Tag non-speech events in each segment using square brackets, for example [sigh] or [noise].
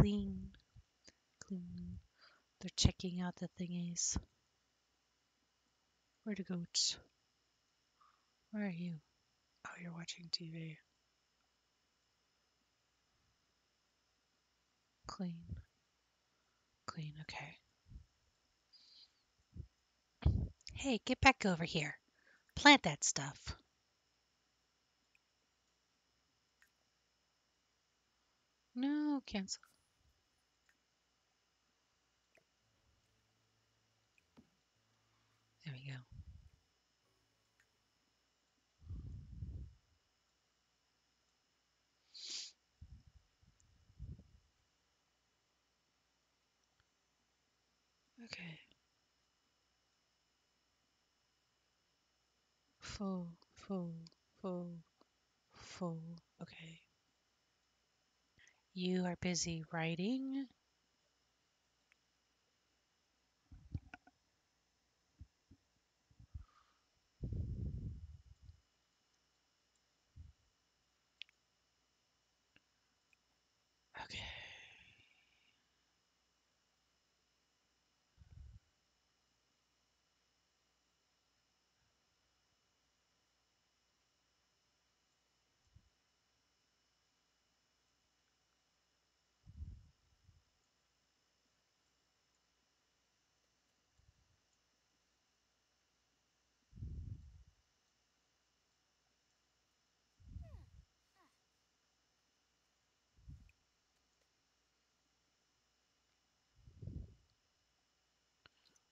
Clean. Clean. They're checking out the thingies. Where the goats? Where are you? Oh, you're watching TV. Clean. Clean, okay. Hey, get back over here. Plant that stuff. No, cancel. There we go. Okay. Full, full, full, full. Okay. You are busy writing. Okay.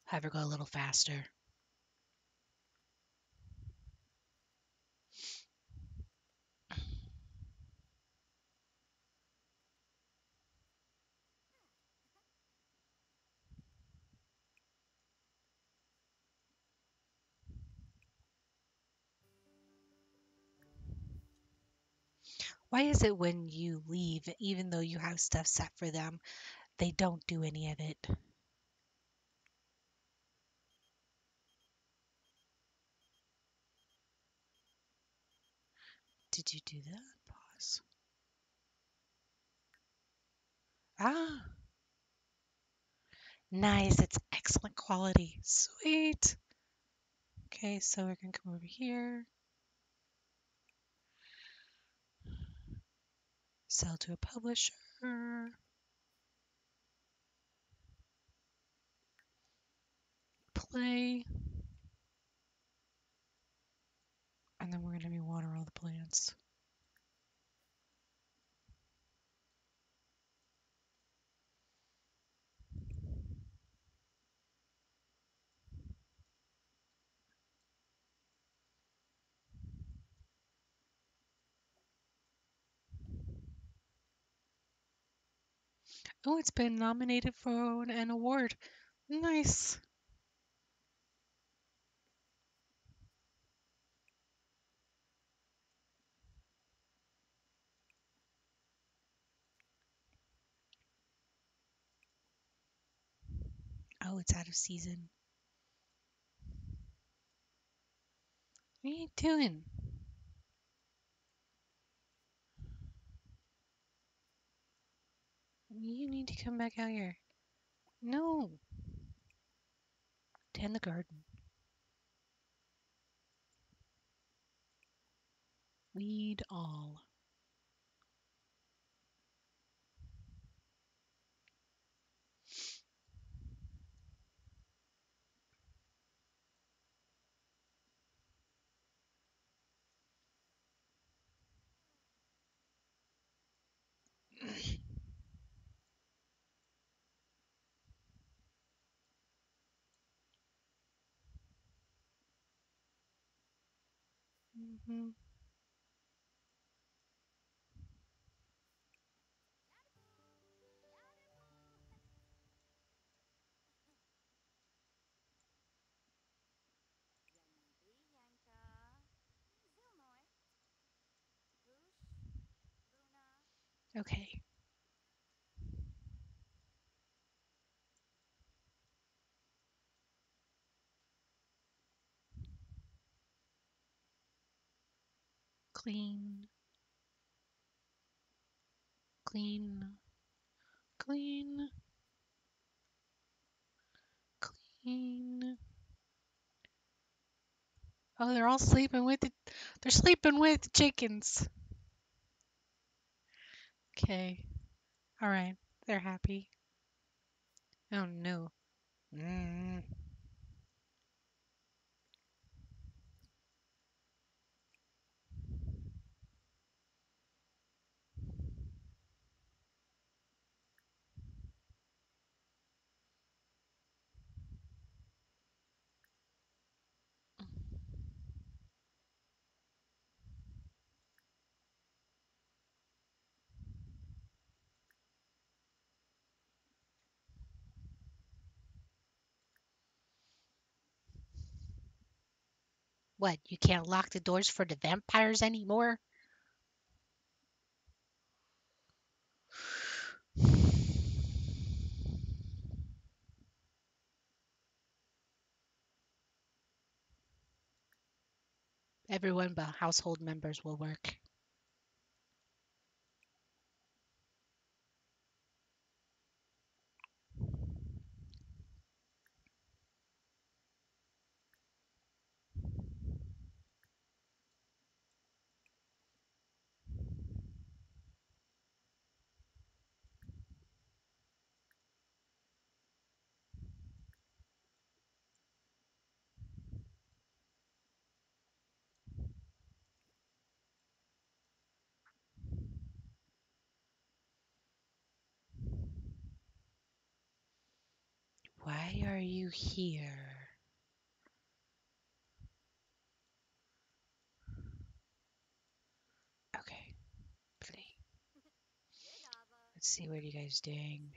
Have her go a little faster. Why is it when you leave, even though you have stuff set for them, they don't do any of it? Did you do that? Pause. Ah, nice. It's excellent quality. Sweet. Okay, so we're going to come over here. Sell to a publisher. Play. And then we're going to be water Oh, it's been nominated for an award. Nice. Oh, it's out of season. What are you doing? You need to come back out here. No. Tend the garden. Weed all. Hmm Okay. Clean. Clean. Clean. Clean. Oh, they're all sleeping with the, they're sleeping with the chickens. Okay. All right. They're happy. Oh no. Mm. What? You can't lock the doors for the vampires anymore? [sighs] Everyone but household members will work. Why are you here? Okay. Let's see what you guys doing.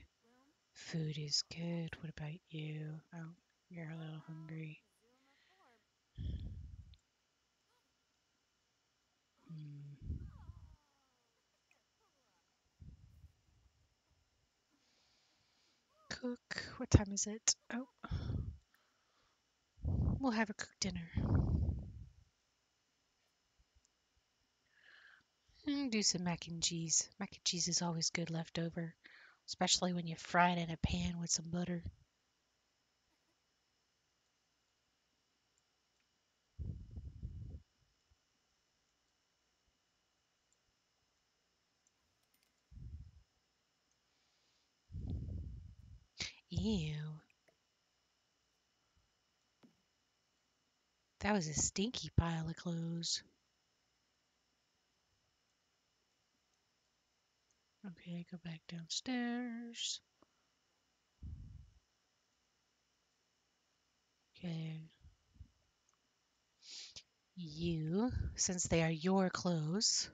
Food is good. What about you? Oh, you're a little hungry. Cook. What time is it? Oh. We'll have a cooked dinner. And do some mac and cheese. Mac and cheese is always good left over, especially when you fry it in a pan with some butter. That was a stinky pile of clothes. Okay, go back downstairs. Okay. You, since they are your clothes,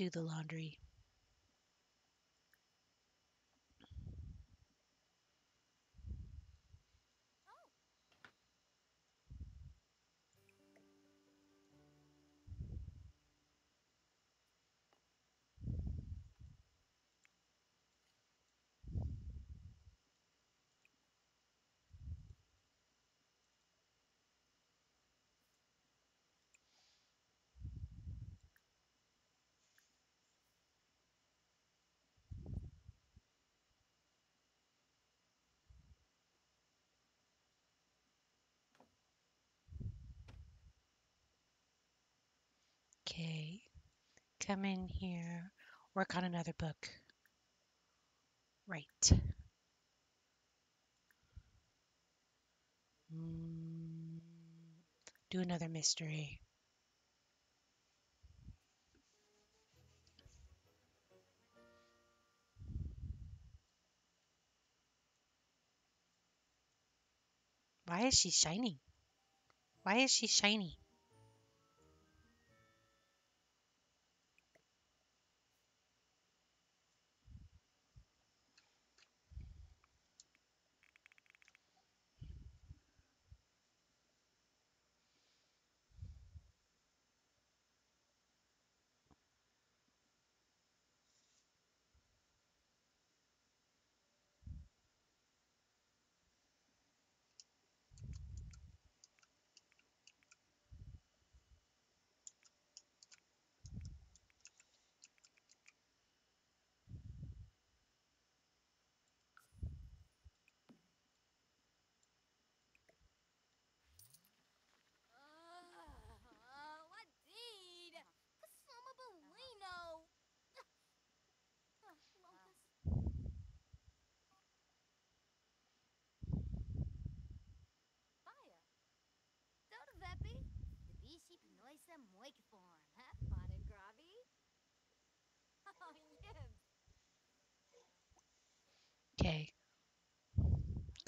do the laundry. Okay, come in here, work on another book. Right. Mm, do another mystery. Why is she shiny? Why is she shiny?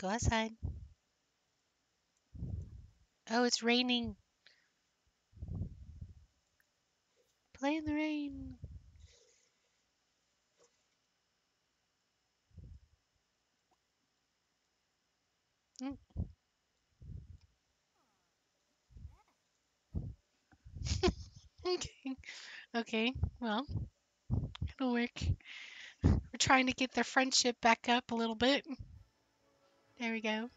Go outside. Oh, it's raining. Play in the rain. Mm. [laughs] Okay. Okay. Well, it'll work. We're trying to get their friendship back up a little bit. There we go.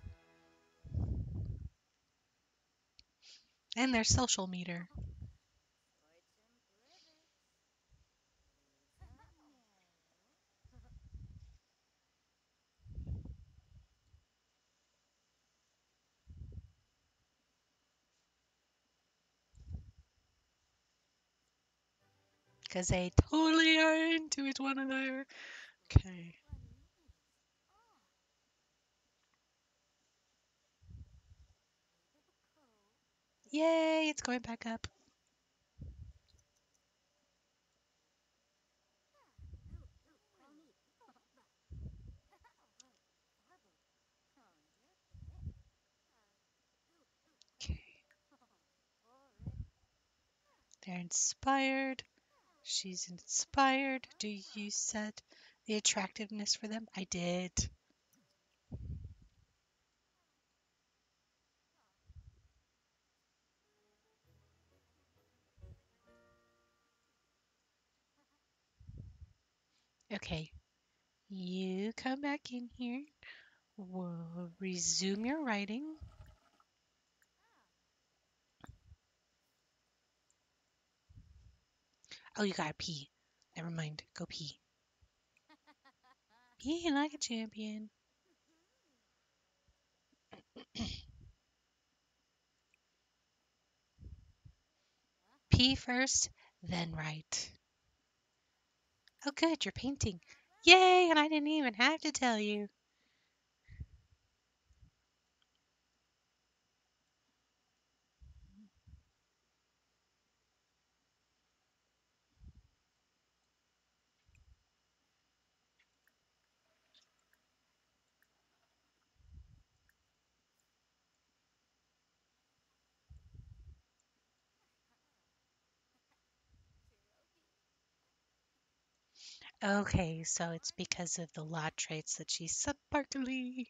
And their social meter. Because they totally are into it one another. Okay. Yay, it's going back up. Okay. They're inspired. She's inspired. Do you set the attractiveness for them? I did. Okay. You come back in here. We'll resume your writing. Oh, you gotta pee. Never mind. Go pee. [laughs] Pee like a champion. [laughs] Pee first, then write. Oh, good. You're painting. Yay! And I didn't even have to tell you. Okay, so it's because of the lot traits that she's sparkly.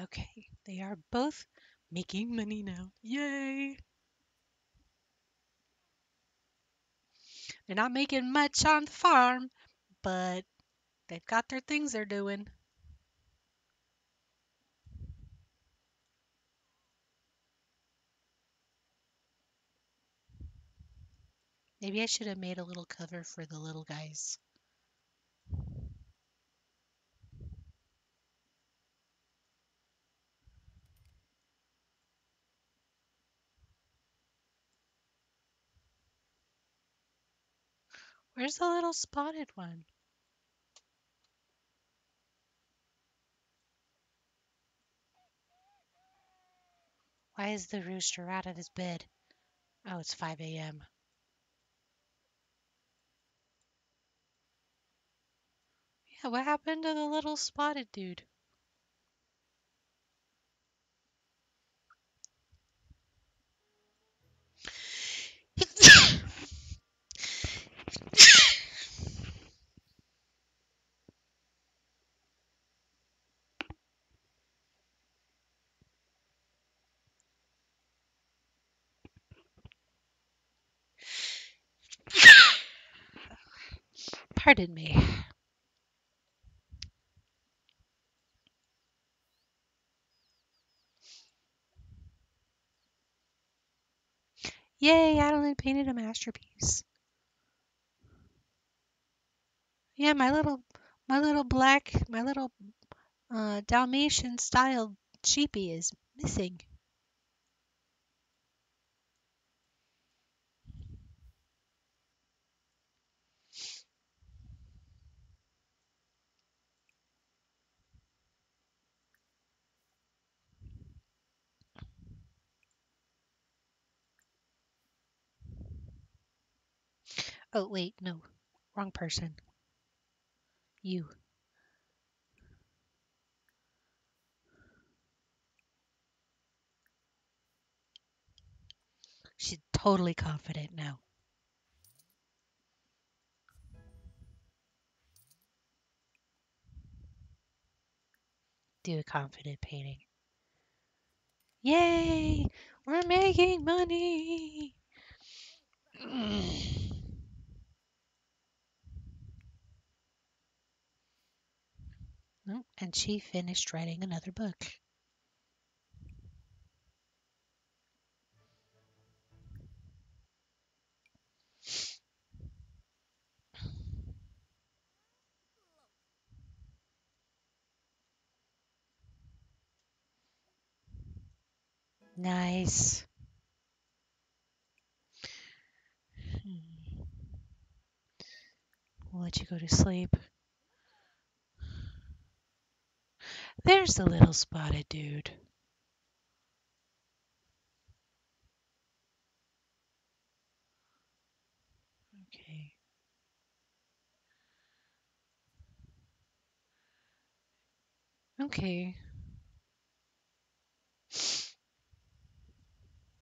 Okay, they are both making money now. Yay! They're not making much on the farm, but they've got their things they're doing. Maybe I should have made a little cover for the little guys. Where's the little spotted one? Why is the rooster out of his bed? Oh, it's 5 a.m. Yeah, what happened to the little spotted dude? Pardon me. Yay, Adeline painted a masterpiece. Yeah, my little my little black my little uh, Dalmatian style sheepy is missing. Oh wait, no. Wrong person. You. She's totally confident now. Do a confident painting. Yay! We're making money! [clears throat] and she finished writing another book. Nice. Hmm. We'll let you go to sleep. There's the little spotted dude. Okay. Okay.